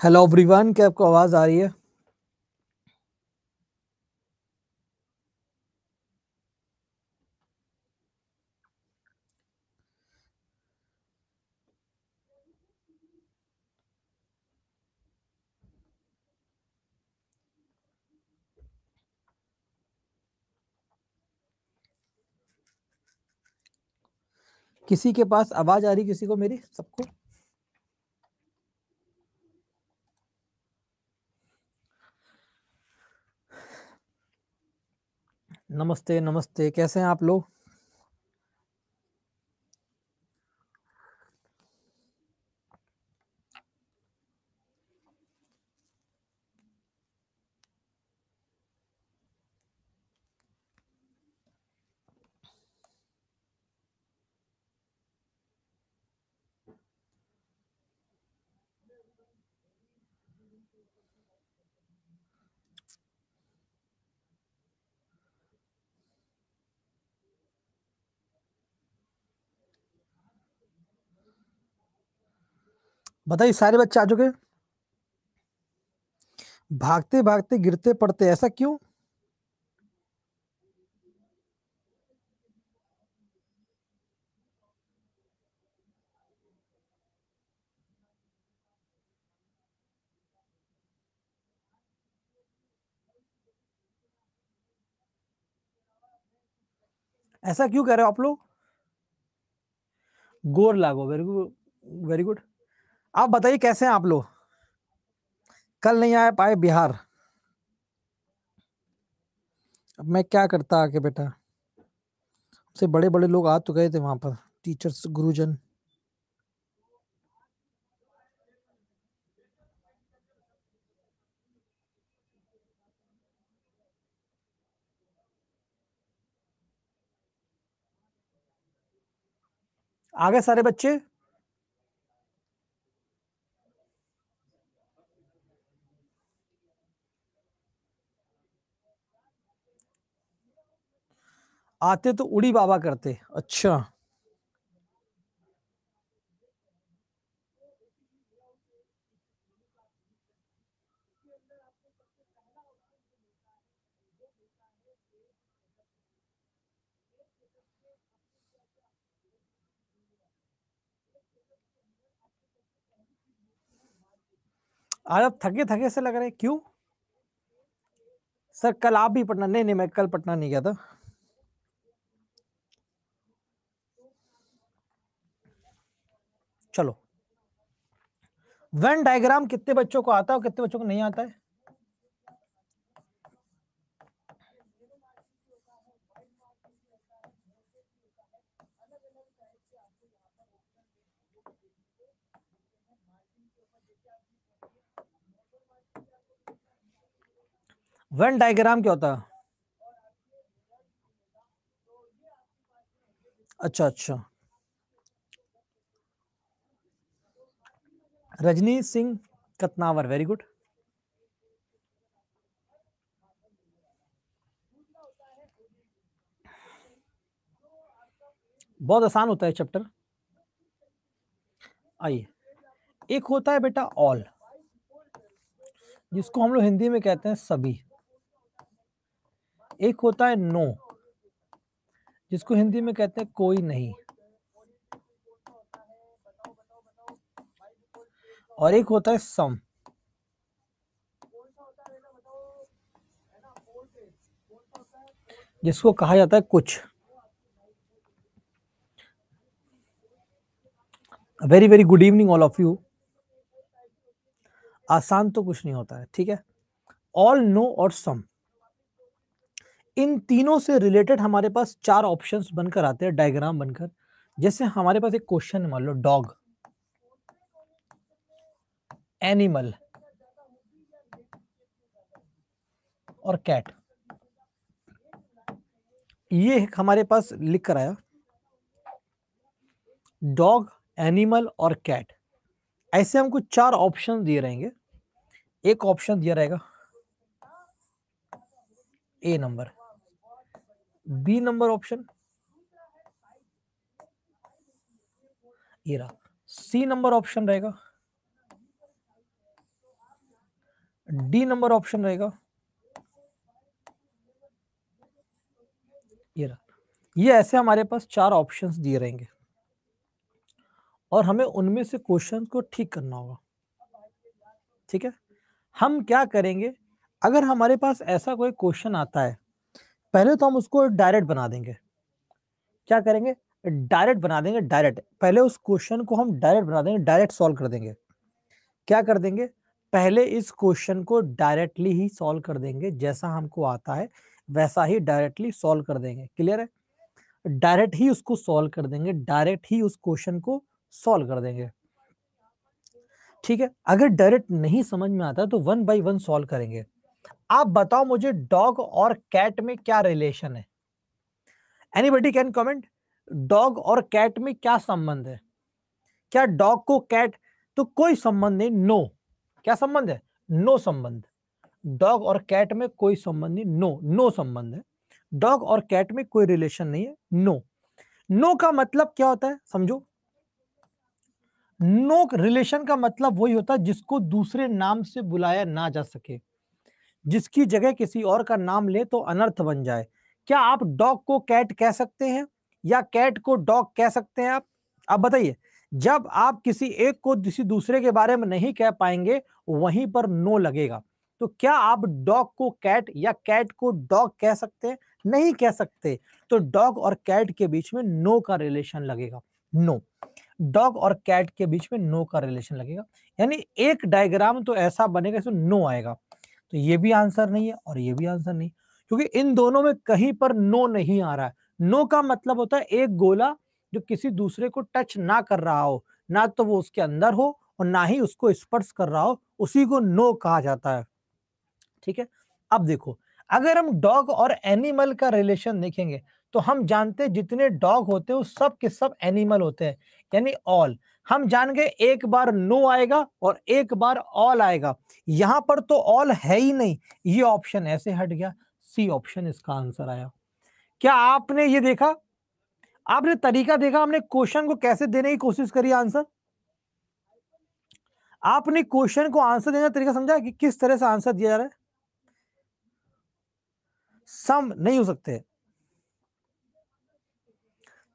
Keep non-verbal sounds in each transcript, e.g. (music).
Hello everyone क्या आपको आवाज़ आ रही है? किसी के पास आवाज़ आ रही किसी को मेरी? सबको? नमस्ते नमस्ते कैसे हैं आप लोग? बताइए, सारे बच्चे आ चुके भागते भागते गिरते पड़ते, ऐसा क्यों? ऐसा क्यों कह रहे हो आप लोग? गोर लागो वेरी गुड वेरी गुड आप बताइए कैसे हैं आप लोग? कल नहीं आए, पाए बिहार। अब मैं क्या करता आके बेटा? से बड़े बड़े लोग आ तो गए थे वहाँ पर टीचर्स गुरुजन। आगे सारे बच्चे? आते तो उड़ी बाबा करते। अच्छा। आज आप थके थके से लग रहे क्यों? सर, कल आप भी पटना नहीं नहीं, मैं कल पटना नहीं गया था। चलो। वेन डायग्राम कितने बच्चों को आता है और कितने बच्चों को नहीं आता है? वेन डायग्राम क्या होता है? अच्छा अच्छा। रजनी सिंह कतनावर वेरी गुड बहुत आसान होता है चैप्टर आइए। एक होता है बेटा ऑल जिसको हम लोग हिंदी में कहते हैं सभी। एक होता है नो जिसको हिंदी में कहते हैं कोई नहीं। और एक होता है सम। जिसको कहा जाता है कुछ। Very very good evening all of you आसान तो कुछ नहीं होता है, ठीक है? ऑल नो और सम इन तीनों से रिलेटेड हमारे पास चार ऑप्शंस बनकर आते हैं डायग्राम बनकर। जैसे हमारे पास एक क्वेश्चन मान लो डॉग एनिमल और कैट। ये हमारे पास लिख कर आया डॉग, एनिमल और कैट। ऐसे हमको चार ऑप्शन दिए रहेंगे। एक ऑप्शन दिया रहेगा, A number. B number option, ये रहा। सी नंबर ऑप्शन रहेगा डी नंबर ऑप्शन रहेगा। ये रहा। ये ऐसे हमारे पास चार ऑप्शंस दिए रहेंगे। और हमें उनमें से क्वेश्चन को ठीक करना होगा। ठीक है? हम क्या करेंगे? अगर हमारे पास ऐसा कोई क्वेश्चन आता है, पहले तो हम उसको डायरेक्ट बना देंगे। क्या करेंगे? डायरेक्ट बना देंगे डायरेक्ट पहले उस क्वेश्चन को हम डायरेक्ट बना देंगे डायरेक्ट सॉल्व कर देंगे। क्या कर देंगे? पहले इस क्वेश्चन को डायरेक्टली ही सॉल्व कर देंगे, जैसा हमको आता है, वैसा ही डायरेक्टली सॉल्व कर देंगे। क्लियर है? डायरेक्ट ही उसको सॉल्व कर देंगे, डायरेक्ट ही उस क्वेश्चन को सॉल्व कर देंगे। ठीक है? अगर डायरेक्ट नहीं समझ में आता तो वन बाय वन सॉल्व करेंगे। आप बताओ मुझे डॉग और कैट में क्या रिलेशन है? Anybody can comment? डॉग और कैट में क्या संबंध है? क्या डॉग को कैट तो कोई संबंध नहीं, नो। क्या संबंध है? नो संबंध। डॉग और कैट में कोई संबंध नहीं, नो नो संबंध है। डॉग और कैट में कोई रिलेशन नहीं है, नो। नो का मतलब क्या होता है? समझो। नो रिलेशन का मतलब वही होता है जिसको दूसरे नाम से बुलाया ना जा सके। जिसकी जगह किसी और का नाम ले तो अनर्थ बन जाए। क्या आप डॉग को कैट कह सकते हैं? या कैट को डॉग कह सकते हैं आप? आप बताइए। जब आप किसी एक को किसी दूसरे के बारे में नहीं कह पाएँगे, वहीं पर नो लगेगा। तो क्या आप डॉग को कैट या कैट को डॉग कह सकते हैं? नहीं कह सकते। तो डॉग और कैट के बीच में नो का रिलेशन लगेगा। नो। डॉग और कैट के बीच में नो का रिलेशन लगेगा। यानी एक डायग्राम तो ऐसा बनेगा इसमें नो आएगा। तो ये भी आंसर नहीं है और ये भी आंसर नहीं। क्योंकि इन दोनों में कहीं पर नो नहीं आ रहा है। नो का मतलब होता है एक गोला जो किसी दूसरे को टच ना कर रहा हो, ना तो वो उसके अंदर हो और ना ही उसको स्पर्श कर रहा हो, उसी को नो कहा जाता है। ठीक है? अब देखो, अगर हम डॉग और एनिमल का रिलेशन देखेंगे तो हम जानते हैं जितने डॉग होते हैं सब के सब एनिमल होते हैं। यानी ऑल हम जान गए एक बार नो आएगा और एक बार ऑल आएगा। यहाँ पर तो ऑल है ही नहीं। ये ऑप्शन ऐसे हट गया। सी ऑप्शन इसका आंसर आया। क्या आपने ये देखा? आपने तरीका देखा हमने क्वेश्चन को कैसे देने की कोशिश करी आंसर आपने क्वेश्चन को आंसर देने का तरीका समझा कि किस तरह से आंसर दिया जा रहा है? सम नहीं हो सकते।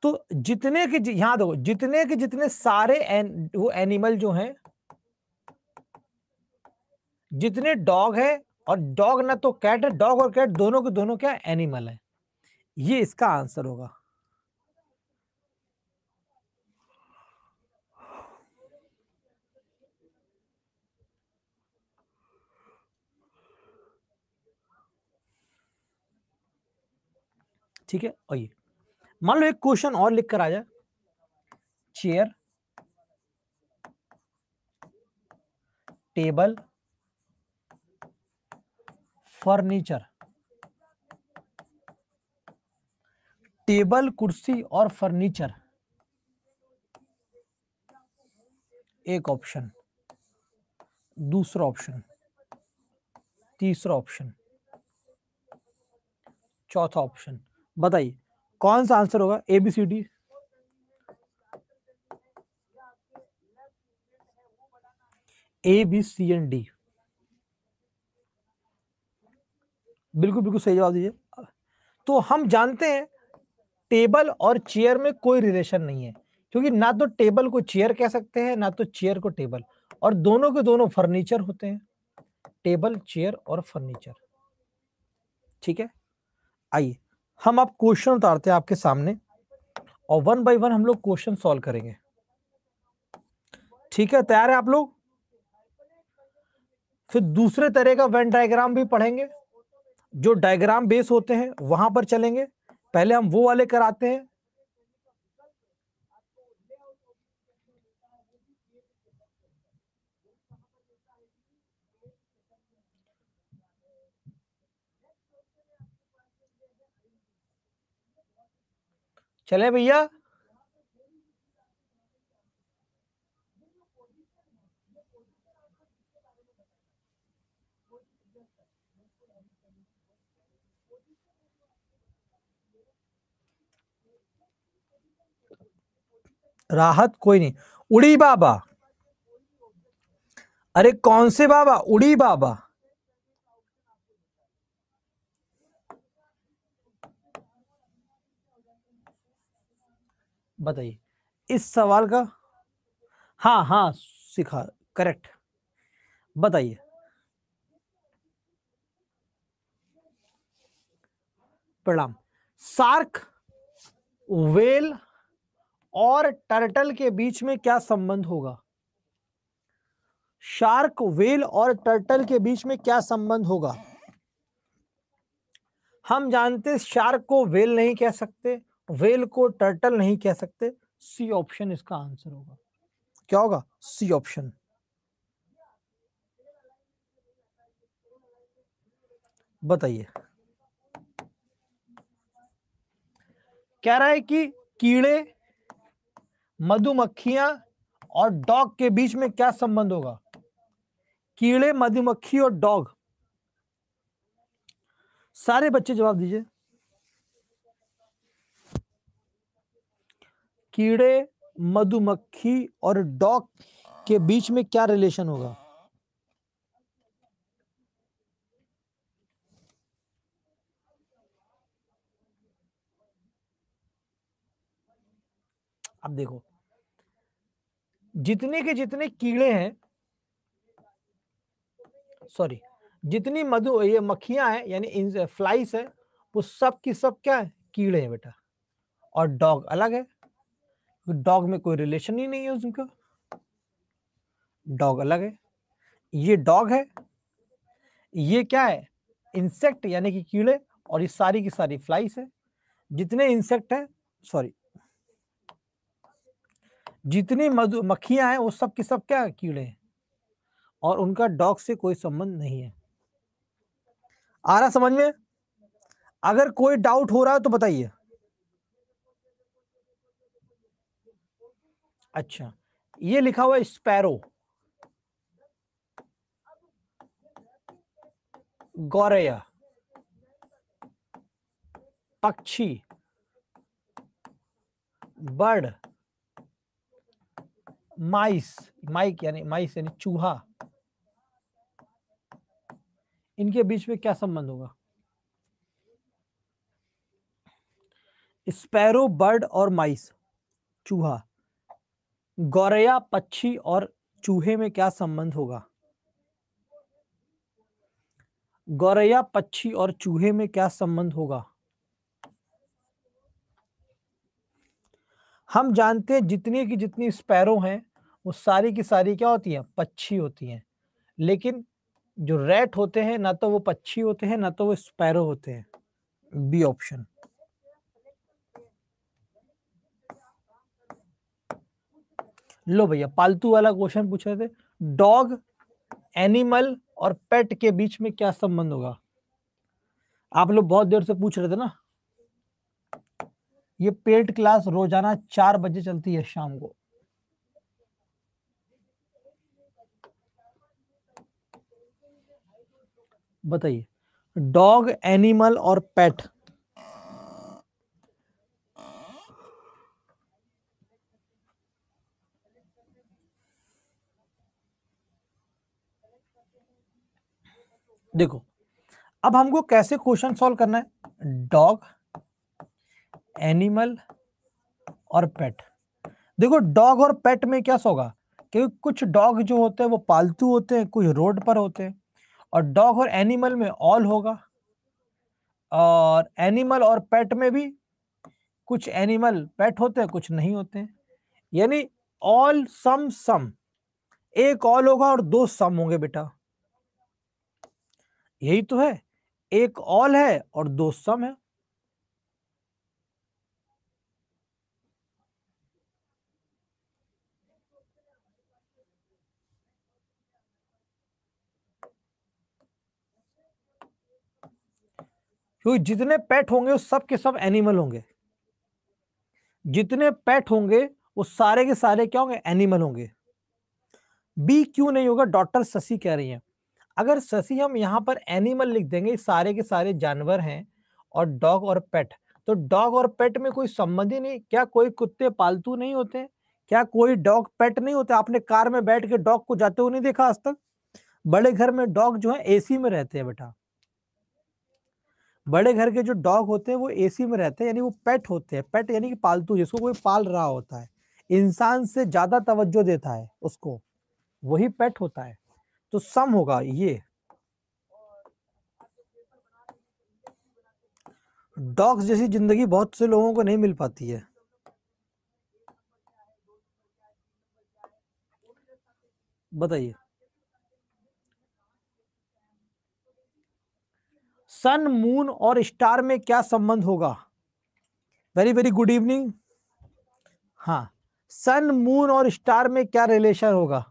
तो जितने के यहाँ देखो जितने के जितने सारे एन, वो एनिमल जो हैं जितने डॉग है और डॉग ना तो कैट है डॉग और कैट दोनों के दोनों क्या एनिमल है? ये इसका आंसर होगा। ठीक है? आइए मान लो एक क्वेश्चन और लिख कर आ जाए। Chair, table, furniture. टेबल, कुर्सी और फर्नीचर। एक ऑप्शन। दूसरा ऑप्शन। तीसरा ऑप्शन। चौथा ऑप्शन। बताइए, कौन सा आंसर होगा? A B C D A B C and D बिल्कुल बिल्कुल सही जवाब दीजिए। तो हम जानते हैं, टेबल और चेयर में कोई रिलेशन नहीं है, क्योंकि ना तो टेबल को चेयर कह सकते हैं, ना तो चेयर को टेबल। और दोनों के दोनों फर्नीचर होते हैं, टेबल, चेयर और फर्नीचर। ठीक है? आइए हम आप क्वेश्चन उतारते हैं आपके सामने और वन बाय वन हम लोग क्वेश्चन सॉल्व करेंगे। ठीक है, तैयार है आप लोग? फिर दूसरे तरह का वेन डायग्राम भी पढ़ेंगे, जो डायग्राम बेस होते हैं, वहाँ पर चलेंगे। पहले हम वो वाले कराते हैं चले भैया। राहत कोई नहीं। उड़ी बाबा। अरे कौन से बाबा? उड़ी बाबा। बताइए। इस सवाल का? हाँ हाँ सिखा, करेक्ट। बताइए। प्रणाम। सार्क, वेल और टर्टल के बीच में क्या संबंध होगा? शार्क, वेल और टर्टल के बीच में क्या संबंध होगा? हम जानते शार्क को वेल नहीं कह सकते। वेल को टर्टल नहीं कह सकते सी ऑप्शन इसका आंसर होगा। क्या होगा? सी ऑप्शन बताइए। कह रहा है कि कीड़े, मधुमक्खियाँ और डॉग के बीच में क्या संबंध होगा? कीड़े, मधुमक्खी और डॉग सारे बच्चे जवाब दीजिए। कीड़े, मधुमक्खी और डॉग के बीच में क्या रिलेशन होगा? अब देखो, जितने के जितने कीड़े हैं सॉरी जितनी मधु, ये मक्खियाँ हैं, यानी फ्लाइस है, वो सब की सब क्या है? कीड़े हैं बेटा, और डॉग अलग है। डॉग में कोई रिलेशन ही नहीं है उनका डॉग अलग है। ये डॉग है। ये क्या है? इंसेक्ट यानी कि कीड़े और ये सारी की सारी फ्लाइस है। जितने इंसेक्ट है सॉरी जितनी मक्खियाँ हैं, वो सब की सब क्या कीड़े हैं? और उनका डॉग से कोई संबंध नहीं है। आ रहा समझ में? अगर कोई डाउट हो रहा है तो बताइए। अच्छा ये लिखा हुआ स्पैरो। गौरैया। पक्षी। बर्ड। माइस, माइक यानी माइस यानी चूहा। इनके बीच में क्या संबंध होगा? स्पैरो, बर्ड और माइस, चूहा। गौरैया, पक्षी और चूहे में क्या संबंध होगा? गौरैया, पक्षी और चूहे में क्या संबंध होगा? हम जानते हैं जितनी की जितनी स्पैरो हैं, वो सारी की सारी क्या होती हैं? पक्षी होती हैं। लेकिन जो रैट होते हैं, ना तो वो पक्षी होते हैं, ना तो वो स्पैरो होते हैं। B option. लो भैया, पालतू वाला क्वेश्चन पूछ रहे थे। डॉग एनिमल और पेट के बीच में क्या संबंध होगा? आप लोग बहुत देर से पूछ रहे थे ना? ये पेट क्लास रोज़ाना चार बजे चलती है शाम को। बताइए। डॉग एनिमल और पेट देखो, अब हमको कैसे क्वेश्चन सॉल्व करना है? डॉग, एनिमल और पेट। देखो, डॉग और पेट में क्या होगा? क्योंकि कुछ डॉग जो होते हैं, वो पालतू होते हैं, कुछ रोड पर होते हैं। और डॉग और एनिमल में ऑल होगा। और एनिमल और पेट में भी कुछ एनिमल पेट होते हैं, कुछ नहीं होते हैं। यानी ऑल सम सम। एक ऑल होगा और दो सम होंगे बेटा। यही तो है। एक ऑल है और दो सम है। क्योंकि जितने पेट होंगे, वो सब के सब एनिमल होंगे। जितने पेट होंगे, वो सारे के सारे क्या होंगे? एनिमल होंगे। बी क्यों नहीं होगा? डॉक्टर शशि कह रही हैं। अगर शशि हम यहाँ पर एनिमल लिख देंगे, सारे के सारे जानवर हैं और डॉग और पेट तो डॉग और पेट में कोई संबंध ही नहीं, क्या कोई कुत्ते पालतू नहीं होते? क्या कोई डॉग पेट नहीं होते? आपने कार में बैठ के डॉग को जाते हुए नहीं देखा आज तक? बड़े घर में डॉग जो है, एसी में रहते हैं बेटा। बड़े घर के जो डॉग होते हैं, वो एसी में रहते हैं, यानी वो पेट होते हैं, पेट यानी कि पालतू, जिसको कोई पाल रहा होता है। इंसान से ज़्यादा तवज्जो देता है उसको, वही पेट होता है। तो सम होगा ये। डॉग्स जैसी ज़िंदगी बहुत से लोगों को नहीं मिल पाती है। बताइए। सन, मून और स्टार में क्या संबंध होगा? Very very good evening. हाँ सन, मून और स्टार में क्या रिलेशन होगा?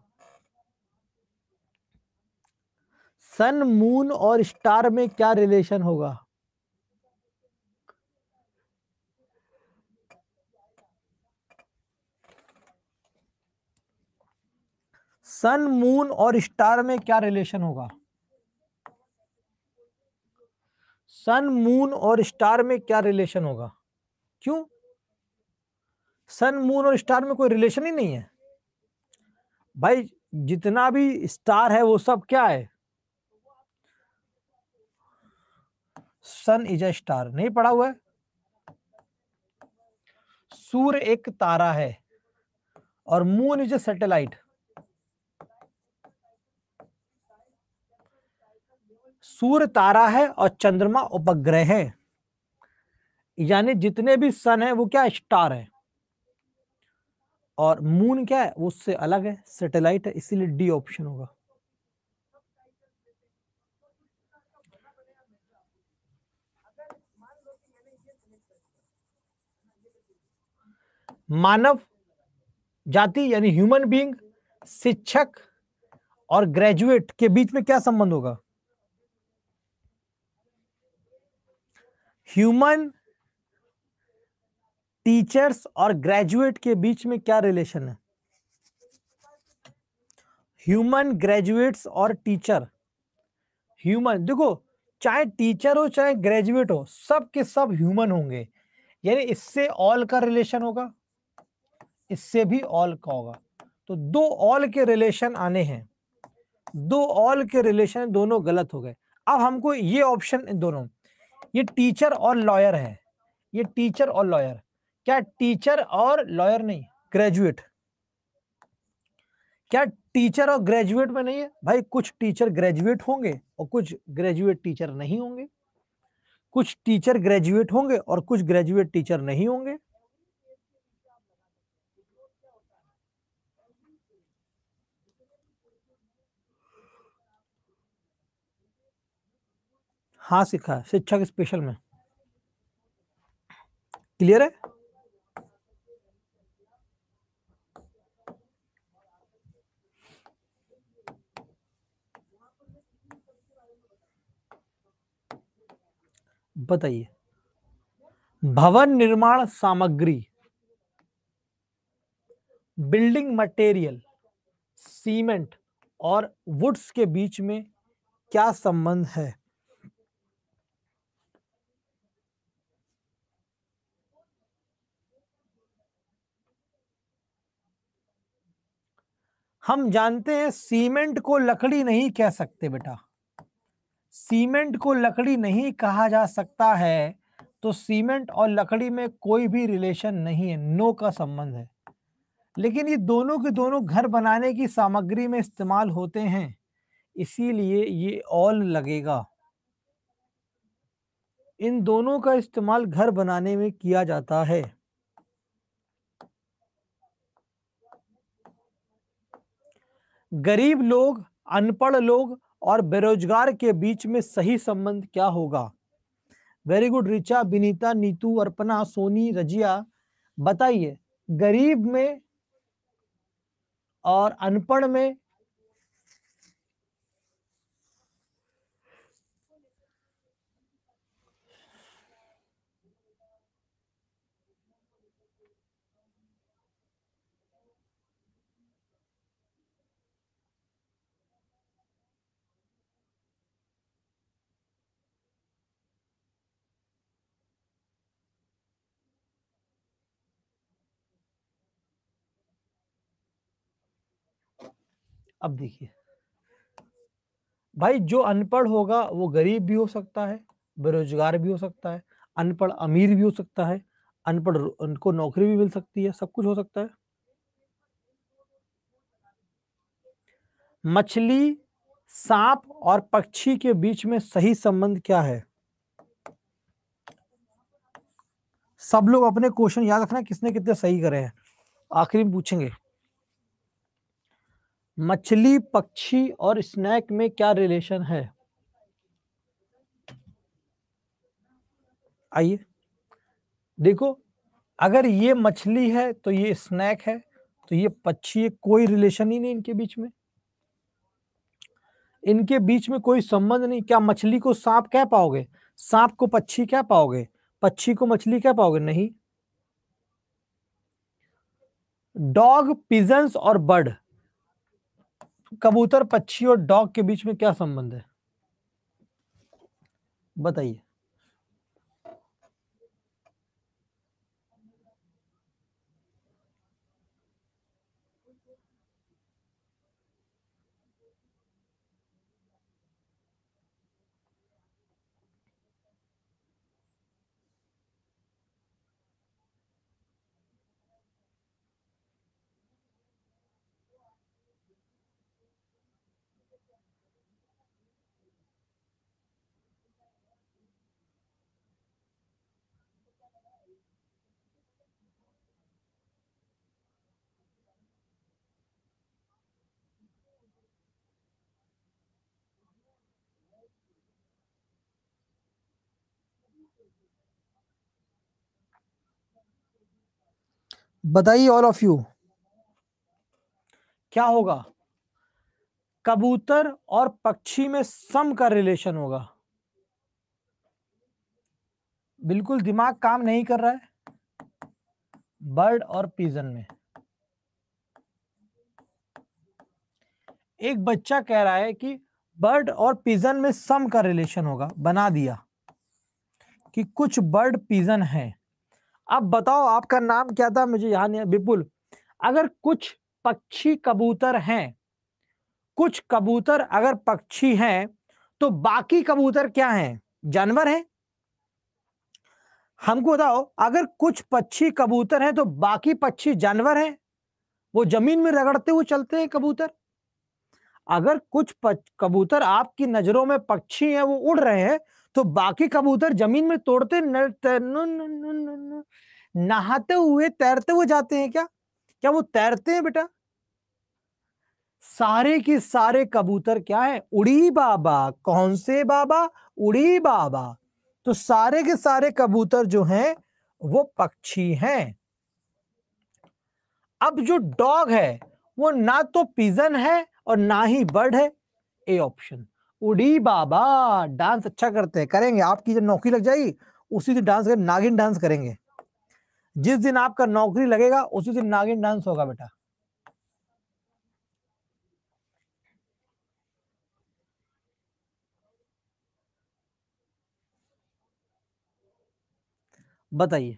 सन, मून और स्टार में क्या रिलेशन होगा? सन, मून और स्टार में क्या रिलेशन होगा? सन, मून और स्टार में क्या रिलेशन होगा? क्यों? सन, मून और स्टार में कोई रिलेशन ही नहीं है। भाई, जितना भी स्टार है वो सब क्या है? सन इज़ अ स्टार नहीं पढ़ा हुआ है? सूर्य एक तारा है और मून इज़ अ सैटेलाइट सूर्य तारा है और चंद्रमा उपग्रह है। यानी जितने भी सन है, वो क्या स्टार है। और मून क्या है? उससे अलग है सैटेलाइट है, इसीलिए डी ऑप्शन होगा। मानव जाति यानी ह्यूमन बीइंग शिक्षक और ग्रेजुएट के बीच में क्या संबंध होगा? ह्यूमन टीचर्स और ग्रेजुएट के बीच में क्या रिलेशन है? ह्यूमन ग्रेजुएट्स और टीचर ह्यूमन देखो, चाहे टीचर हो, चाहे ग्रेजुएट हो, सब के सब ह्यूमन होंगे। यानी इससे ऑल का रिलेशन होगा। इससे भी ऑल का होगा। तो दो ऑल के रिलेशन आने हैं। दो ऑल के रिलेशन दोनों गलत हो गए। अब हमको ये ऑप्शन दोनों, ये टीचर और लॉयर है। ये टीचर और लॉयर क्या टीचर और लॉयर नहीं? ग्रेजुएट क्या टीचर और ग्रेजुएट में नहीं है? भाई, कुछ टीचर ग्रेजुएट होंगे और कुछ ग्रेजुएट टीचर नहीं होंगे। कुछ टीचर ग्रेजुएट होंगे और कुछ ग्रेजुएट टीचर नहीं होंगे। हाँ सीखा है, शिक्षक स्पेशल में। क्लियर है? बताइए। भवन निर्माण सामग्री। बिल्डिंग मटेरियल सीमेंट और वुड्स के बीच में क्या संबंध है? हम जानते हैं सीमेंट को लकड़ी नहीं कह सकते बेटा। सीमेंट को लकड़ी नहीं कहा जा सकता है तो सीमेंट और लकड़ी में कोई भी रिलेशन नहीं है नो का संबंध है। लेकिन ये दोनों के दोनों घर बनाने की सामग्री में इस्तेमाल होते हैं, इसीलिए ये ऑल लगेगा। इन दोनों का इस्तेमाल घर बनाने में किया जाता है। गरीब लोग, अनपढ़ लोग और बेरोजगार के बीच में सही संबंध क्या होगा? वेरी गुड रिचा बिनीता नीतू अर्पना सोनी रजिया बताइए, गरीब में और अनपढ़ में अब देखिए। भाई, जो अनपढ़ होगा, वो गरीब भी हो सकता है, बेरोजगार भी हो सकता है, अनपढ़ अमीर भी हो सकता है, अनपढ़ उनको नौकरी भी मिल सकती है, सब कुछ हो सकता है। मछली, सांप और पक्षी के बीच में सही संबंध क्या है? सब लोग अपने क्वेश्चन याद रखना किसने कितने सही करे हैं। आखिरी में पूछेंगे। मछली, पक्षी और स्नैक में क्या रिलेशन है? आइए। देखो, अगर ये मछली है तो ये स्नैक है तो ये पक्षी कोई रिलेशन ही नहीं इनके बीच में। इनके बीच में कोई संबंध नहीं। क्या मछली को सांप कह पाओगे? सांप को पक्षी कह पाओगे? पक्षी को मछली कह पाओगे? नहीं। डॉग पिजन्स और बर्ड कबूतर पक्षी और डॉग के बीच में क्या संबंध है? बताइए। बताइए ऑल ऑफ़ यू क्या होगा? कबूतर और पक्षी में सम का रिलेशन होगा। बिल्कुल दिमाग काम नहीं कर रहा है। बर्ड और पिजन में। एक बच्चा कह रहा है कि बर्ड और पिजन में सम का रिलेशन होगा। बना दिया कि कुछ बर्ड पिजन है। अब बताओ आपका नाम क्या था? मुझे यहाँ नहीं विपुल। अगर कुछ पक्षी कबूतर हैं, कुछ कबूतर अगर पक्षी हैं तो बाकी कबूतर क्या हैं? जानवर हैं? हमको बताओ, अगर कुछ पक्षी कबूतर हैं तो बाकी पक्षी जानवर हैं? वो ज़मीन में रगड़ते हुए चलते हैं कबूतर। अगर कुछ कबूतर आपकी नज़रों में पक्षी हैं, वो उड़ रहे हैं तो बाकी कबूतर ज़मीन में तोड़ते नहाते हुए, तैरते हुए जाते हैं क्या? क्या वो तैरते हैं बेटा? सारे के सारे कबूतर क्या है? उड़ी बाबा, कौन से बाबा? उड़ी बाबा। तो सारे के सारे कबूतर जो हैं, वो पक्षी हैं। अब जो डॉग है, वो ना तो पिजन है और ना ही बर्ड है। A option. उड़ी बाबा डांस अच्छा करते हैं, करेंगे। आपकी जब नौकरी लग जाएगी, उसी दिन डांस करें नागिन डांस करेंगे। जिस दिन आपका नौकरी लगेगा, उसी दिन नागिन डांस होगा बेटा। बताइए।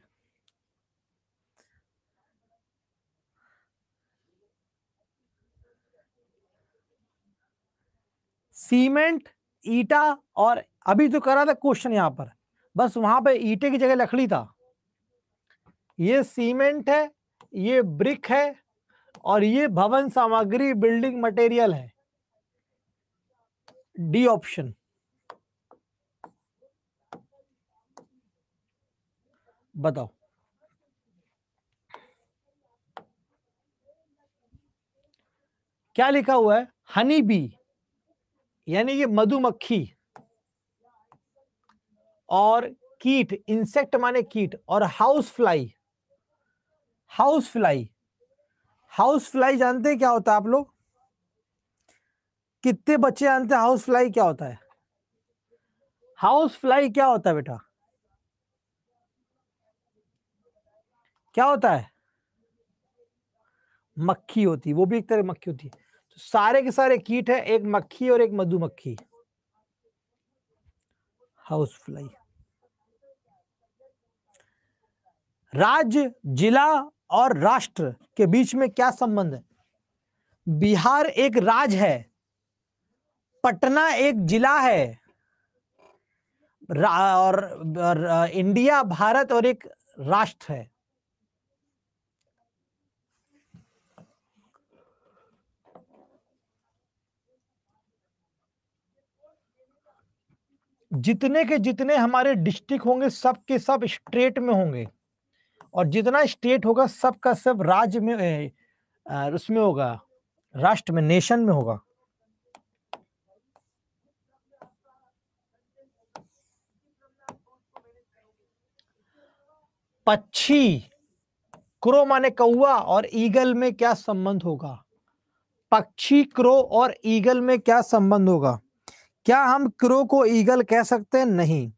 सीमेंट, ईटा और अभी जो करा था क्वेश्चन यहाँ पर, बस वहाँ पे ईटे की जगह लकड़ी था। ये सीमेंट है, ये ब्रिक है और ये भवन सामग्री बिल्डिंग मटेरियल है। डी ऑप्शन बताओ। क्या लिखा हुआ है? हनी बी यानी ये मधुमक्खी और कीट इंसेक्ट माने कीट और house fly house fly house fly जानते हैं क्या होता है आप लोग? कितने बच्चे जानते हैं हाउस फ्लाई क्या होता है? हाउस फ्लाई क्या होता है बेटा? क्या होता है? मक्खी होती वो भी एक तरह मक्खी होती है। तो सारे के सारे कीट है, एक मक्खी और एक मधुमक्खी। हाउस फ्लाई राज्य, जिला और राष्ट्र के बीच में क्या संबंध है? बिहार एक राज है, पटना एक जिला है और, इंडिया, भारत और एक राष्ट्र है। जितने के जितने हमारे डिस्ट्रिक्ट होंगे, सब के सब स्टेट में होंगे। और जितना स्टेट होगा, सब का सब राज्य में उसमें होगा, राष्ट्र में, नेशन में होगा। पक्षी, क्रो माने कौआ और ईगल में क्या संबंध होगा? पक्षी, क्रो और ईगल में क्या संबंध होगा? क्या हम क्रो को ईगल कह सकते हैं? नहीं।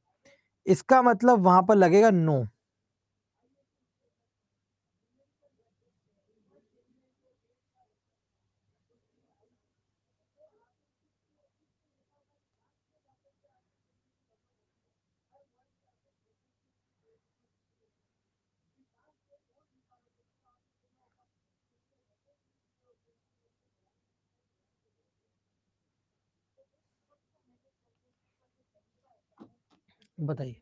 इसका मतलब वहाँ पर लगेगा नो। बताइए।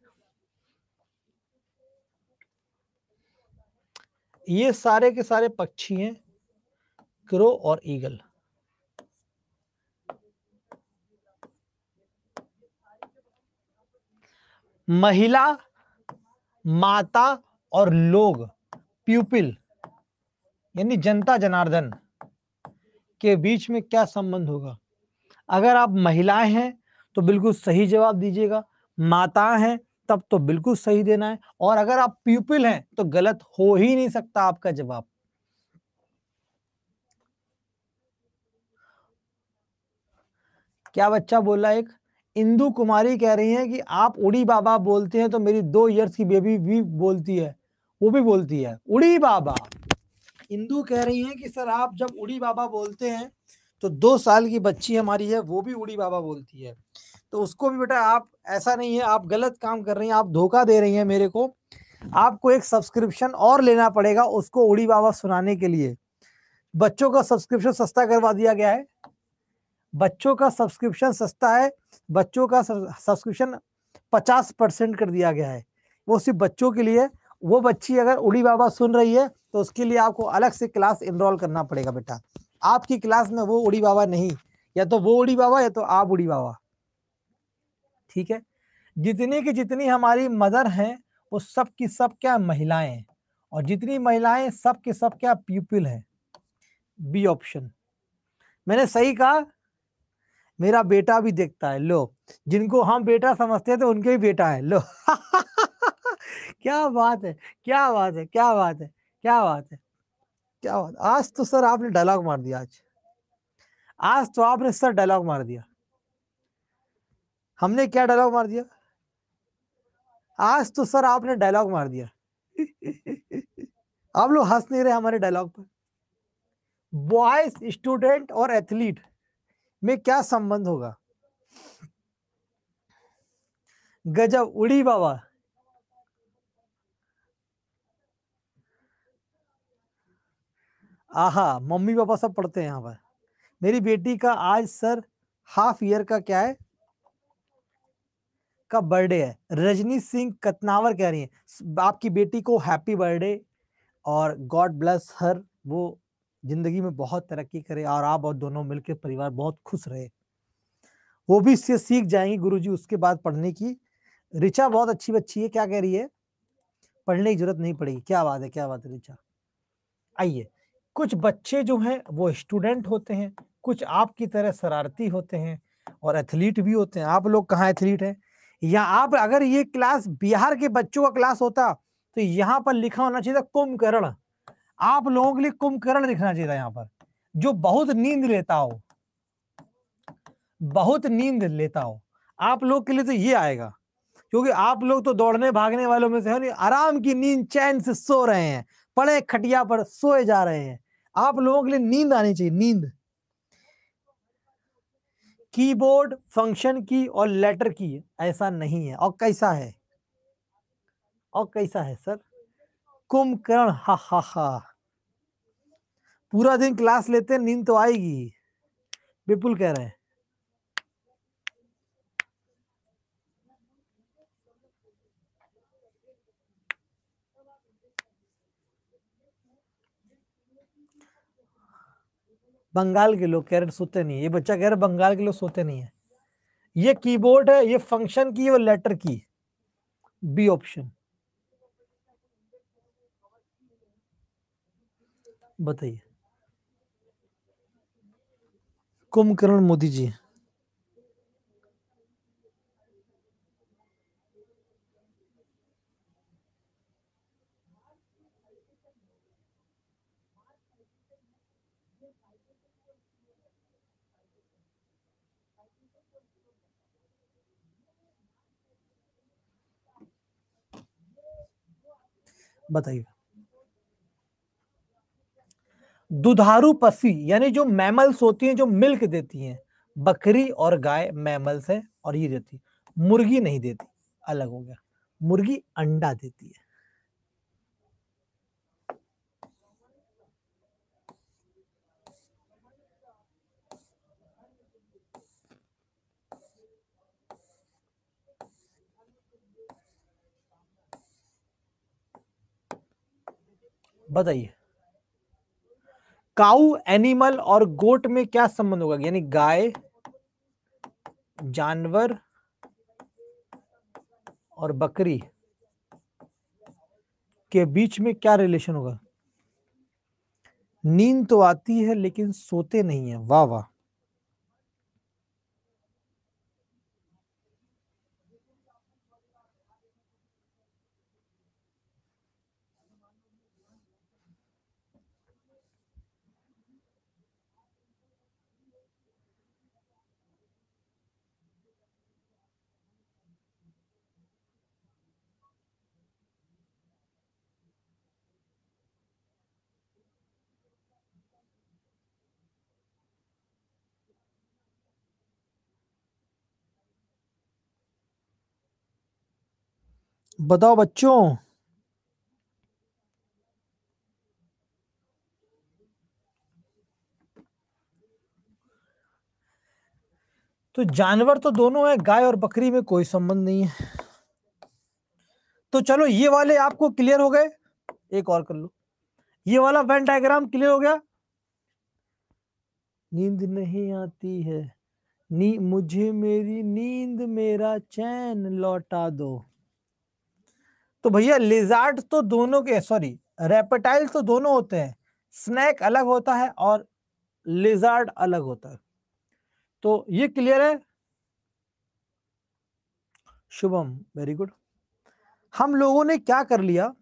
ये सारे के सारे पक्षी हैं क्रो और ईगल। महिला, माता और लोग प्यूपिल यानी जनता जनार्दन, के बीच में क्या संबंध होगा? अगर आप महिलाएँ हैं तो बिल्कुल सही जवाब दीजिएगा। माता हैं, तब तो बिल्कुल सही देना है। और अगर आप प्यूपिल हैं तो गलत हो ही नहीं सकता आपका जवाब। क्या बच्चा बोला एक? इंदु कुमारी कह रही है कि आप उड़ी बाबा बोलते हैं तो मेरी दो इयर्स की बेबी भी बोलती है, वो भी बोलती है। उड़ी बाबा! इंदु कह रही है कि सर आप जब उड़ी बाबा बोलते हैं तो दो साल की बच्ची हमारी है, वो भी उड़ी बाबा बोलती है। तो उसको भी बेटा आप ऐसा नहीं है, आप गलत काम कर रही हैं, आप धोखा दे रही हैं मेरे को। आपको एक सब्सक्रिप्शन और लेना पड़ेगा उसको उड़ी बाबा सुनाने के लिए। बच्चों का सब्सक्रिप्शन सस्ता करवा दिया गया है। बच्चों का सब्सक्रिप्शन सस्ता है, बच्चों का सब्सक्रिप्शन पचास परसेंट कर दिया गया है। वो सिर्फ़ बच्चों के लिए, वो बच्ची अगर उड़ी बाबा सुन रही है तो उसके लिए आपको अलग से क्लास इनरोल करना पड़ेगा बेटा। आपकी क्लास में वो उड़ी बाबा नहीं, या तो वो उड़ी बाबा या तो आप उड़ी बाबा। ठीक है? जितनी की जितनी हमारी मदर हैं, वो सब की सब क्या महिलाएँ हैं? और जितनी महिलाएँ, सब के सब क्या पीपल हैं? बी ऑप्शन मैंने सही कहा? मेरा बेटा भी देखता है, लो। जिनको हम बेटा समझते हैं तो उनके भी बेटा है, लो। (laughs) क्या बात है, क्या बात है, क्या बात है, क्या बात है, क्या बात आज तो सर आपने डायलॉग मार दिया आज। आज तो आपने सर डायलॉग मार दिया। हमने क्या डायलॉग मार दिया? आज तो सर आपने डायलॉग मार दिया। (laughs) आप लोग हंस नहीं रहे हमारे डायलॉग पर। बॉयज़ स्टूडेंट और एथलीट में क्या संबंध होगा? गजब, उड़ी बाबा। आहा, मम्मी पापा सब पढ़ते हैं यहाँ पर। मेरी बेटी का आज सर हाफ़ ईयर का क्या है? का बर्थडे है। रजनी सिंह कतनावर कह रही है आपकी बेटी को हैप्पी बर्थडे और गॉड ब्लेस हर, वो ज़िंदगी में बहुत तरक्की करे और आप और दोनों मिलकर परिवार बहुत खुश रहे। वो भी इससे सीख जाएँगे गुरुजी उसके बाद पढ़ने की। रिचा बहुत अच्छी बच्ची है, क्या कह रही है? पढ़ने की ज़रूरत नहीं पड़ेगी। क्या बात है, क्या बात है रिचा। आइए, कुछ बच्चे जो हैं, वो स्टूडेंट होते हैं, कुछ आपकी तरह शरारती होते हैं और एथलीट भी होते हैं। आप लोग कहाँ एथलीट हैं? या आप अगर ये क्लास बिहार के बच्चों का क्लास होता तो यहाँ पर लिखा होना चाहिए कुंभकर्ण। आप लोगों के लिए कुंभकर्ण लिखना चाहिए यहाँ पर। जो बहुत नींद लेता हो, बहुत नींद लेता हो, आप लोग के लिए तो ये आएगा। क्योंकि आप लोग तो दौड़ने भागने वालों में से नहीं, आराम की नींद चैन से सो रहे हैं, पड़े खटिया पर सोए जा रहे हैं। आप लोगों के लिए नींद आनी चाहिए, नींद। कीबोर्ड फ़ंक्शन की और लेटर की, ऐसा नहीं है। और कैसा है? और कैसा है, सर? कुंभकर्ण, हा हा हा। पूरा दिन क्लास लेते नींद तो आएगी। विपुल कह रहे हैं। बंगाल के लोग कह रहे सोते नहीं है। ये बच्चा कह रहे बंगाल के लोग सोते नहीं है। ये कीबोर्ड है, ये फ़ंक्शन की और लेटर की बी ऑप्शन बताइए। कुंभकर्ण मोदी जी। बताइए। दुधारू पसी, यानी जो मैमल्स होती हैं, जो मिल्क देती हैं, बकरी और गाय मैमल्स है और ये देती मुर्गी नहीं देती, अलग हो गया। मुर्गी अंडा देती है। बताइए। काउ एनिमल और गोट में क्या संबंध होगा? यानी गाय, जानवर और बकरी के बीच में क्या रिलेशन होगा? नींद तो आती है, लेकिन सोते नहीं है। वाह वाह। बताओ बच्चों। तो जानवर तो दोनों है, गाय और बकरी में कोई संबंध नहीं है। तो चलो ये वाले आपको क्लियर हो गए, एक और कर लो। ये वाला वेन डायग्राम क्लियर हो गया? नींद नहीं आती है, नी, मुझे मेरी नींद मेरा चैन लौटा दो। तो भैया लिजार्ड तो दोनों के सॉरी रेपेटाइल तो दोनों होते हैं। स्नैक अलग होता है और लिजार्ड अलग होता है। तो ये क्लियर है? शुभम वेरी गुड हम लोगों ने क्या कर लिया?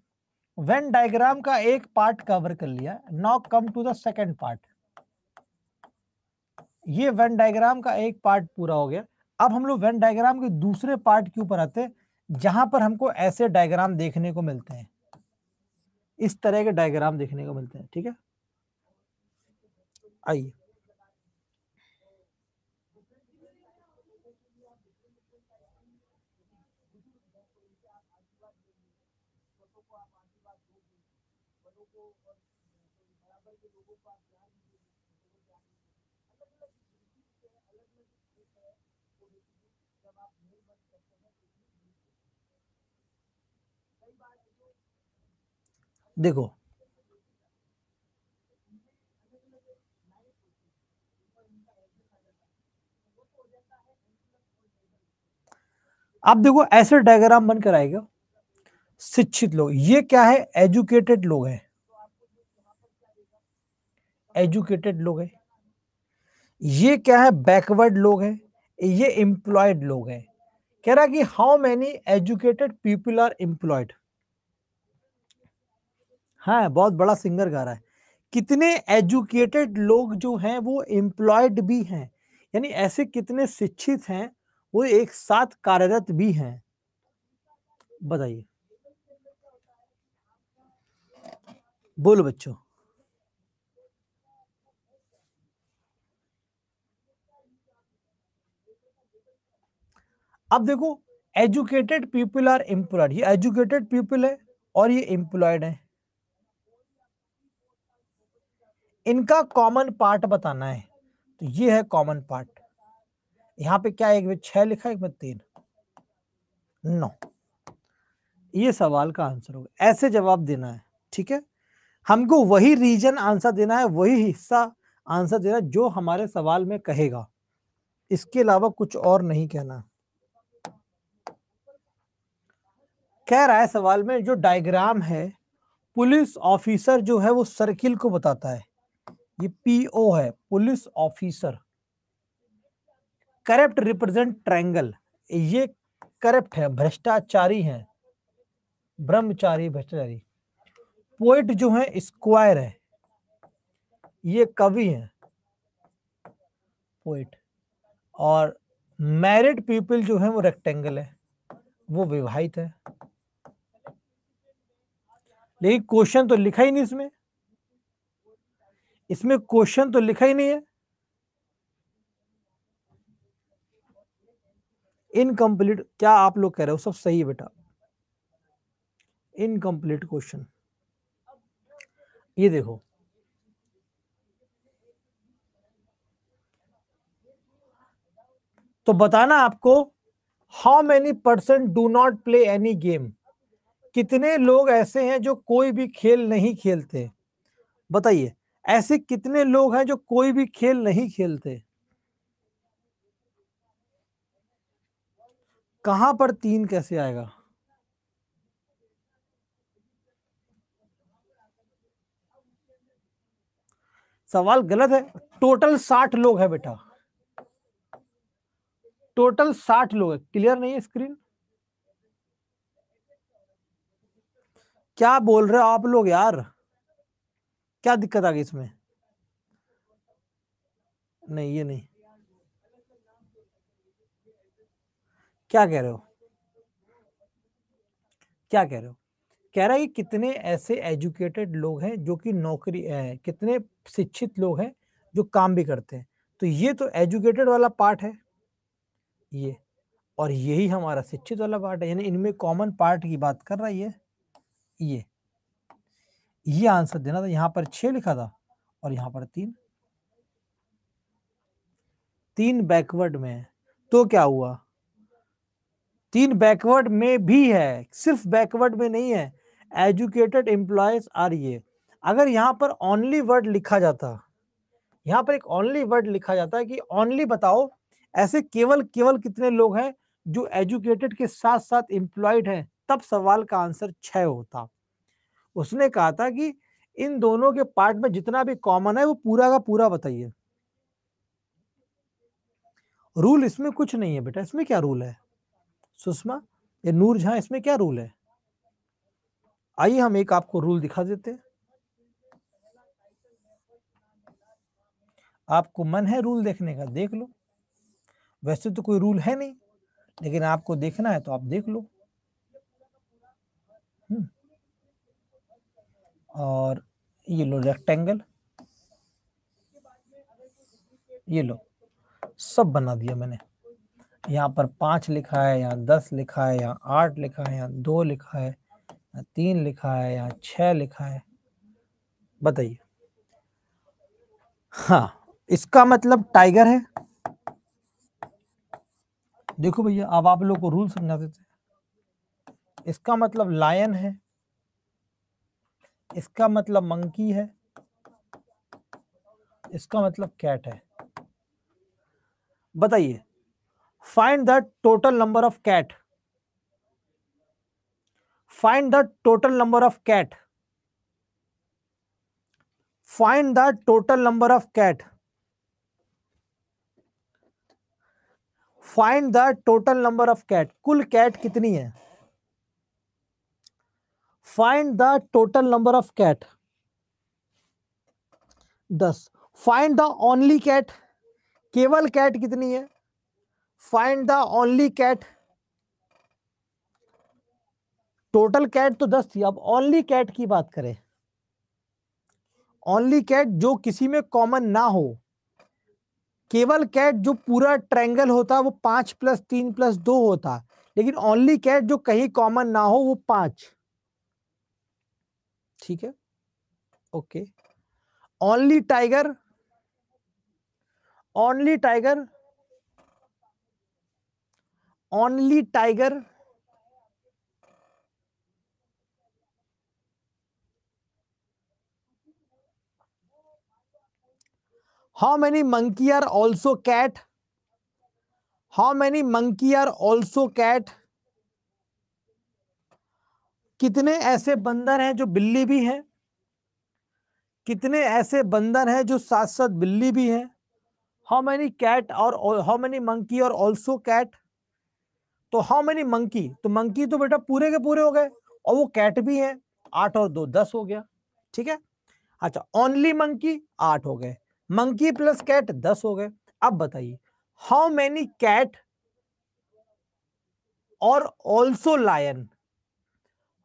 वेन डायग्राम का एक पार्ट कवर कर लिया। Now come to the second part ये वेन डायग्राम का एक पार्ट पूरा हो गया। अब हम लोग वेन डायग्राम के दूसरे पार्ट के ऊपर आते हैं। जहाँ पर हमको ऐसे डायग्राम देखने को मिलते हैं। इस तरह के डायग्राम देखने को मिलते हैं, ठीक है? आइए। देखो। आप देखो, ऐसे डायग्राम बनकर आएगा। शिक्षित लोग, ये क्या है? एजुकेटेड लोग हैं। एजुकेटेड लोग हैं। ये क्या है? बैकवर्ड लोग हैं। ये एम्प्लॉयड लोग हैं। कह रहा कि how many educated people are employed हाँ बहुत बड़ा सिंगर गा रहा है। कितने एजुकेटेड लोग जो हैं, वो एम्प्लॉयड भी हैं, यानी ऐसे कितने शिक्षित हैं, वो एक साथ कार्यरत भी हैं। बताइए। बोलो बच्चों। अब देखो, एजुकेटेड पीपल आर एम्प्लॉयड, ये एजुकेटेड पीपल है और ये एम्प्लॉयड है। इनका कॉमन पार्ट बताना है। तो ये है कॉमन पार्ट यहाँ पे क्या एक में छह लिखा एक में तीन। नौ ये सवाल का आंसर होगा। ऐसे जवाब देना है, ठीक है? हमको वही रीजन आंसर देना है, वही हिस्सा आंसर देना जो हमारे सवाल में कहेगा। इसके अलावा कुछ और नहीं कहना। कह रहा है सवाल में, जो डायग्राम है, पुलिस ऑफिसर जो है वो सर्किल को बताता है। ये पीओ है, police officer. Corrupt represent triangle. ये करप्ट है, भ्रष्टाचारी है, ब्रह्मचारी, भ्रष्टाचारी। पोइट जो है, स्क्वायर है। ये कवि है, पोइट। और मैरिड पीपल जो है, वो रेक्टेंगल है। वो विवाहित है। लेकिन क्वेश्चन तो लिखा ही नहीं इसमें। इसमें क्वेश्चन तो लिखा ही नहीं है। इनकम्प्लीट, क्या आप लोग कह रहे हो? सब सही है बेटा। Incomplete question. ये देखो। तो बताना आपको how many percent do not play any game कितने लोग ऐसे हैं जो कोई भी खेल नहीं खेलते? बताइए। ऐसे कितने लोग हैं जो कोई भी खेल नहीं खेलते? कहाँ पर तीन कैसे आएगा? सवाल गलत है। टोटल साठ लोग है बेटा। टोटल साठ लोग है। क्लियर नहीं है स्क्रीन? क्या बोल रहे हो आप लोग यार? क्या दिक्कत आ गई इसमें? नहीं, ये नहीं। क्या कह रहे हो? क्या कह रहे हो? कह रहा है कि कितने ऐसे एजुकेटेड लोग हैं जो कि नौकरी है कितने शिक्षित लोग हैं जो काम भी करते हैं। तो ये तो एजुकेटेड वाला पार्ट है। ये, और यही हमारा शिक्षित वाला पार्ट है। यानी इनमें कॉमन पार्ट की बात कर रहा है ये। ये। ये आंसर देना था, यहाँ पर छह लिखा था और यहाँ पर तीन। तीन बैकवर्ड में तो क्या हुआ? तीन बैकवर्ड में भी है, सिर्फ़ बैकवर्ड में नहीं है। एजुकेटेड एम्प्लॉयज़ आर ये। अगर यहाँ पर ओनली वर्ड लिखा जाता, यहाँ पर एक ओनली वर्ड लिखा जाता है कि ओनली बताओ, ऐसे केवल केवल कितने लोग हैं जो एजुकेटेड के साथ साथ एम्प्लॉयड हैं, तब सवाल का आंसर छह होता। उसने कहा था कि इन दोनों के पार्ट में जितना भी कॉमन है, वो पूरा का पूरा बताइए। रूल इसमें कुछ नहीं है बेटा, इसमें क्या रूल है? सुषमा, ये नूर झा, इसमें क्या रूल है? आइए हम एक आपको रूल दिखा देते हैं। आपको मन है रूल देखने का, देख लो। वैसे तो कोई रूल है नहीं, लेकिन आपको देखना है तो आप देख लो। हम्म। और ये लो रेक्टेंगल ये लो, सब बना दिया मैंने। यहाँ पर पाँच लिखा है, यहाँ दस लिखा है, यहाँ आठ लिखा है, यहाँ दो लिखा है, यहाँ तीन लिखा है, यहाँ छ लिखा है। बताइए। हाँ इसका मतलब टाइगर है। देखो भैया, अब आप लोग को रूल समझा देते हैं इसका मतलब लायन है। इसका मतलब मंकी है, इसका मतलब कैट है। बताइए find the total number of cat find the total number of cat find the total number of cat find the total number of cat कुल कैट कितनी है? Find the total number of cat दस. Find the only cat केवल cat कितनी है? Find the only cat total cat तो दस थी, अब ओनली कैट की बात करें। ओनली कैट जो किसी में कॉमन ना हो। केवल कैट जो पूरा ट्रायंगल होता, वो पाँच प्लस तीन प्लस दो होता। लेकिन ओनली कैट जो कहीं कॉमन ना हो, वो पाँच। ठीक है? Okay. Only tiger only tiger only tiger how many monkey are also cat how many monkey are also cat कितने ऐसे बंदर हैं जो बिल्ली भी हैं? कितने ऐसे बंदर हैं जो साथ साथ बिल्ली भी हैं? हाउ मैनी कैट और हाउ मैनी मंकी और ऑल्सो कैट तो हाउ मैनी मंकी तो मंकी तो बेटा पूरे के पूरे हो गए, और वो कैट भी है। आठ और दो, दस हो गया, ठीक है? अच्छा ओनली मंकी आठ हो गए मंकी प्लस कैट दस हो गए। अब बताइए हाउ मैनी कैट और also lion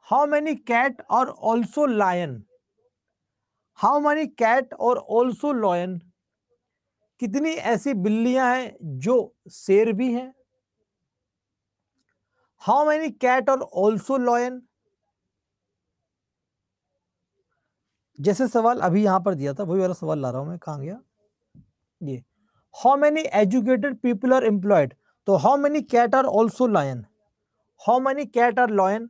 how many cat और also lion how many cat और ऑल्सो लॉयन कितनी ऐसी बिल्लियाँ हैं जो शेर भी हैं? हाउ मैनी कैट और ऑल्सो लॉयन जैसे सवाल अभी यहाँ पर दिया था, वही वाला सवाल ला रहा हूँ मैं, कहा गया? ये। How many educated people are employed तो how many cat are also lion how many cat are lion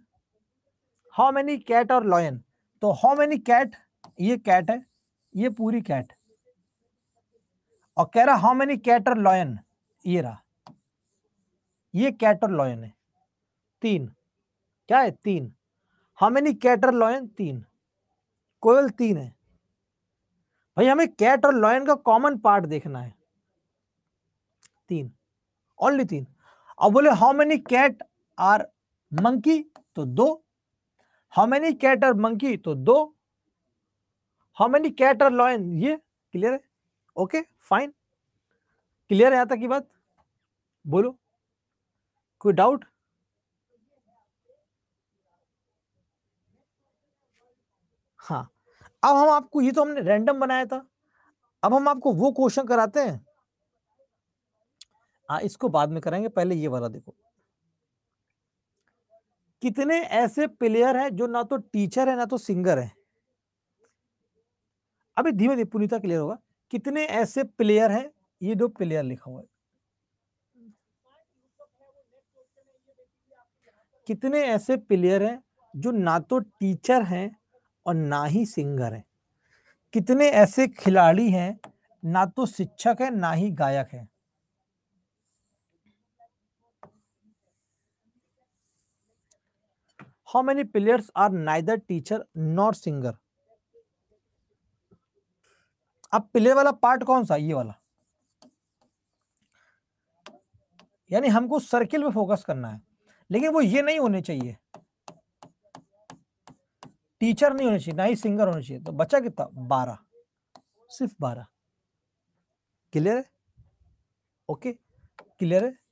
how many cat और लॉयन तो हाउ मेनी कैट ये कैट है, ये पूरी कैट और कह रहा हाउ मेनी कैट और लॉयन ये रहा. ये कैट और लॉयन है. तीन. क्या है? तीन. हाउ मेनी कैट और लॉयन तीन. कोयल तीन है. भाई, हमें कैट और लॉयन का कॉमन पार्ट देखना है. तीन. ओनली तीन. अब बोले how many cat are monkey तो दो. How many cat are monkey तो दो। How many cat are lion ये क्लियर है? ओके फाइन क्लियर है यहाँ तक की बात? बोलो। कोई डाउट हाँ। अब हम आपको ये तो हमने रैंडम बनाया था। अब हम आपको वो क्वेश्चन कराते हैं। हाँ इसको बाद में करेंगे पहले ये वाला देखो। कितने ऐसे प्लेयर हैं जो ना तो टीचर है, ना तो सिंगर है? अभी धीमे धीमे पुनीता क्लियर होगा। कितने ऐसे प्लेयर हैं? ये दो प्लेयर लिखा हुआ है। कितने ऐसे प्लेयर हैं जो ना तो टीचर हैं और ना ही सिंगर है? कितने ऐसे खिलाड़ी हैं, ना तो शिक्षक है, ना ही गायक है? How many players are neither teacher not singer अब प्लेयर वाला पार्ट कौन सा? ये वाला। यानी हमको सर्किल पे फोकस करना है। लेकिन वो ये नहीं होने चाहिए। टीचर नहीं होने चाहिए, ना ही सिंगर होने चाहिए। तो बच्चा कितना? बारह। सिर्फ़ बारह। क्लियर है? ओके क्लियर है?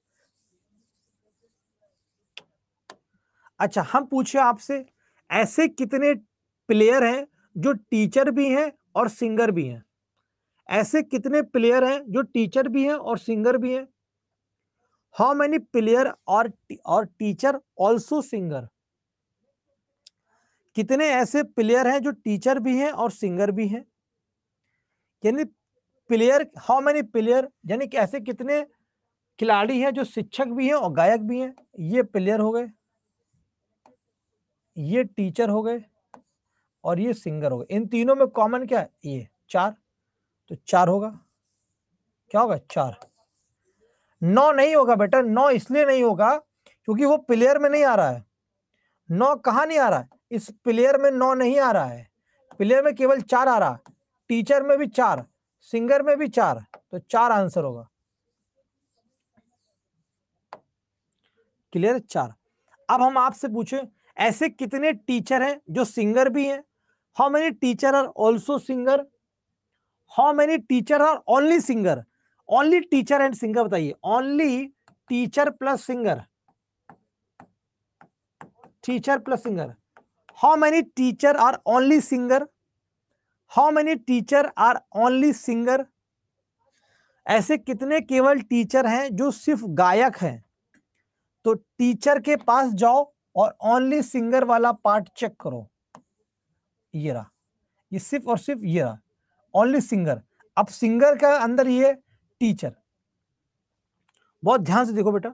अच्छा हम पूछे आपसे, ऐसे कितने प्लेयर हैं जो टीचर भी हैं और सिंगर भी हैं? ऐसे कितने प्लेयर हैं जो टीचर भी हैं और सिंगर भी हैं? हाउ मैनी प्लेयर और और टीचर ऑल्सो सिंगर कितने ऐसे प्लेयर हैं जो टीचर भी हैं और सिंगर भी हैं? यानी प्लेयर हाउ मेनी प्लेयर यानी कि ऐसे कितने खिलाड़ी हैं जो शिक्षक भी हैं और गायक भी हैं? ये प्लेयर हो गए। ये टीचर हो गए और ये सिंगर हो गए। इन तीनों में कॉमन क्या है? ये चार। तो चार होगा। क्या होगा? चार। नौ नहीं होगा बेटा, नौ इसलिए नहीं होगा क्योंकि वो प्लेयर में नहीं आ रहा है। नौ कहा नहीं आ रहा है? इस प्लेयर में नौ नहीं आ रहा है। प्लेयर में केवल चार आ रहा। टीचर में भी चार सिंगर में भी चार। तो चार आंसर होगा। क्लियर चार। अब हम आपसे पूछे ऐसे कितने टीचर हैं जो सिंगर भी हैं? How many teacher are also singer how many teacher are only singer only teacher and singer बताइए। Only teacher plus singer teacher plus singer how many teacher are only singer? How many teacher are only singer? ऐसे कितने केवल teacher हैं जो सिर्फ़ गायक हैं? तो टीचर के पास जाओ। और ओनली सिंगर वाला पार्ट चेक करो। ये रहा। ये सिर्फ़ और सिर्फ़ ये रहा। ओनली सिंगर अब सिंगर का अंदर ये टीचर बहुत ध्यान से देखो बेटा।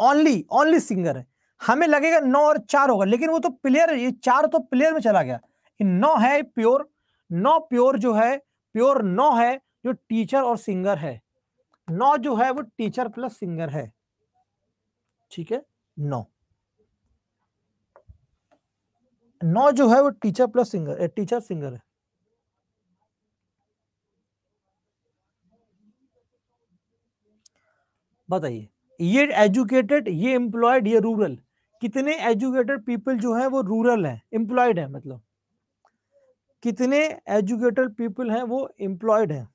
ओनली ओनली सिंगर है। हमें लगेगा नौ और चार होगा, लेकिन वो तो प्लेयर ये चार तो प्लेयर में चला गया। नौ है प्योर नौ प्योर जो है प्योर नौ है जो टीचर और सिंगर है। नौ जो है वो टीचर प्लस सिंगर है। ठीक है? नौ। नौ जो है वो teacher plus singer teacher singer है। बताइए, ये एजुकेटेड ये एम्प्लॉयड ये रूरल कितने एजुकेटेड पीपल जो है वो रूरल है एम्प्लॉयड है मतलब। कितने एजुकेटेड पीपल हैं वो एम्प्लॉयड हैं?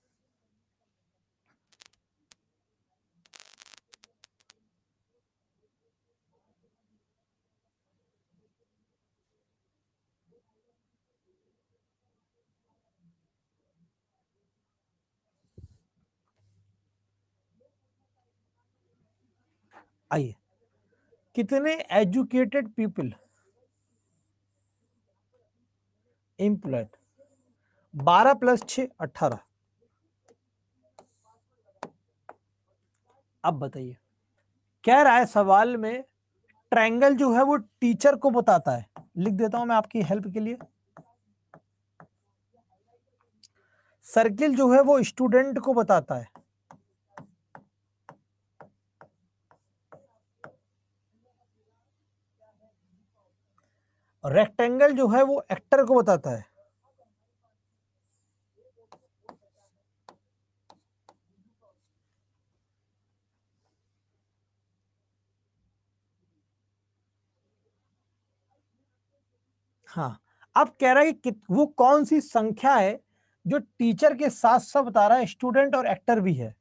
आइए। कितने एजुकेटेड पीपल? एम्प्लॉयड। बारह प्लस छ, अठारह। अब बताइए। कह रहा है सवाल में ट्रायंगल जो है वो टीचर को बताता है। लिख देता हूँ मैं आपकी हेल्प के लिए। सर्किल जो है वो स्टूडेंट को बताता है। रेक्टेंगल जो है वो एक्टर को बताता है। हाँ अब कह रहा है कि वो कौन सी संख्या है जो टीचर के साथ साथ बता रहा है स्टूडेंट और एक्टर भी है?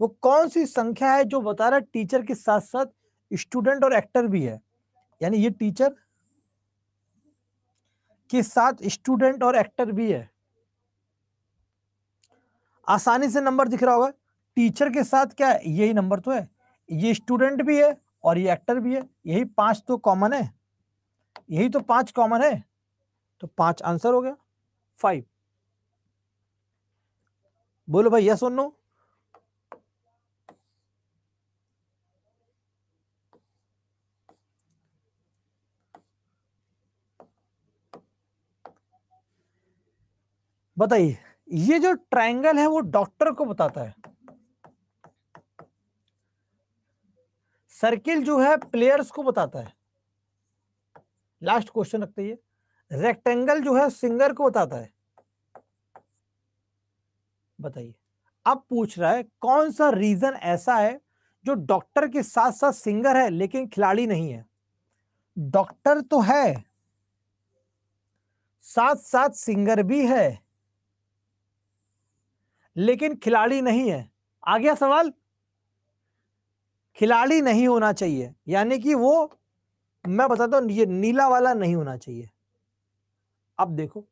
वो कौन सी संख्या है जो बता रहा है टीचर के साथ साथ स्टूडेंट और एक्टर भी है? यानी ये टीचर के साथ स्टूडेंट और एक्टर भी है। आसानी से नंबर दिख रहा होगा। टीचर के साथ क्या यही नंबर तो है। ये स्टूडेंट भी है और ये एक्टर भी है। यही पाँच तो कॉमन है। यही तो पाँच कॉमन है। तो पाँच आंसर हो गया। फाइव बोलो भाई यस और नो बताइए, ये जो ट्रायंगल है वो डॉक्टर को बताता है। सर्किल जो है प्लेयर्स को बताता है। लास्ट क्वेश्चन रखते हैं। रेक्टेंगल जो है सिंगर को बताता है। बताइए, अब पूछ रहा है, कौन सा रीजन ऐसा है जो डॉक्टर के साथ साथ सिंगर है लेकिन खिलाड़ी नहीं है? डॉक्टर तो है, साथ साथ सिंगर भी है। लेकिन खिलाड़ी नहीं है। आ गया सवाल? खिलाड़ी नहीं होना चाहिए, यानी कि वो, मैं बताता हूँ, ये नीला वाला नहीं होना चाहिए। अब देखो।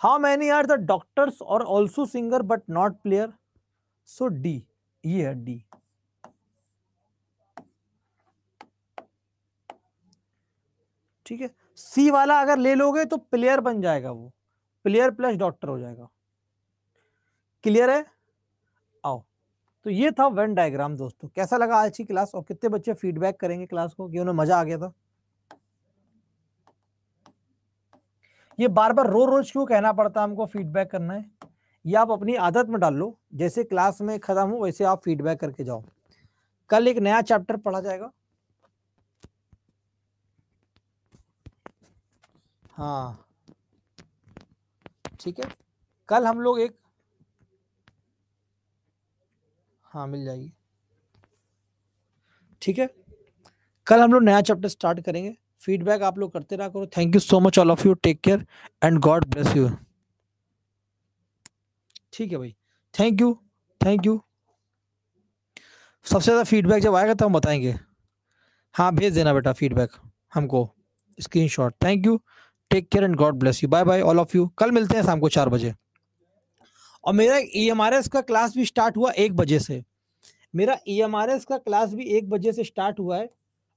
How many are the doctors और also singer but not player so D ये है डी ठीक है? सी वाला अगर ले लोगे तो प्लेयर बन जाएगा वो। प्लेयर प्लस डॉक्टर हो जाएगा। क्लियर है? आओ। तो ये था वेन डायग्राम दोस्तों। कैसा लगा आज की क्लास और कितने बच्चे फीडबैक करेंगे क्लास को? कि उन्हें मज़ा आ गया था? ये बार बार रो रोज क्यों कहना पड़ता है हमको फीडबैक करना है? ये आप अपनी आदत में डाल लो। जैसे क्लास में खत्म हो, वैसे आप फीडबैक करके जाओ। कल एक नया चैप्टर पढ़ा जाएगा। हाँ। ठीक है? कल हम लोग एक हाँ मिल जाएगी। ठीक है? कल हम लोग नया चैप्टर स्टार्ट करेंगे। फीडबैक आप लोग करते रहा करो। Thank you so much all of you take care and God bless you ठीक है भाई। थैंक यू थैंक यू सबसे ज़्यादा फीडबैक जब आएगा तो हम बताएँगे। हाँ भेज देना बेटा फीडबैक हमको। Screen shot thank you take care and God bless you bye bye all of you कल मिलते हैं शाम को चार बजे। और मेरा ई एम आर एस का क्लास भी स्टार्ट हुआ एक बजे से। मेरा ई एम आर एस का क्लास भी एक बजे से स्टार्ट हुआ है।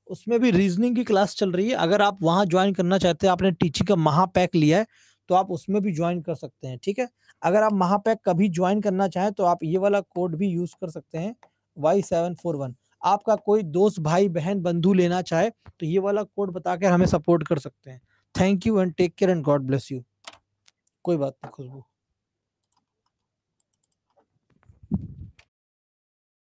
उसमें भी रीजनिंग की क्लास चल रही है। अगर आप वहाँ ज्वाइन करना चाहते हैं, आपने टीचिंग का महापैक लिया है तो आप उसमें भी ज्वाइन कर सकते हैं, ठीक है? अगर आप महापैक कभी ज्वाइन करना चाहें तो आप ये वाला कोड भी यूज़ कर सकते हैं वाई सेवन फोर वन आपका कोई दोस्त, भाई, बहन, बंधु लेना चाहे तो ये वाला कोड बताकर हमें सपोर्ट कर सकते हैं। Thank you and take care and God bless you कोई बात नहीं, खुशबू।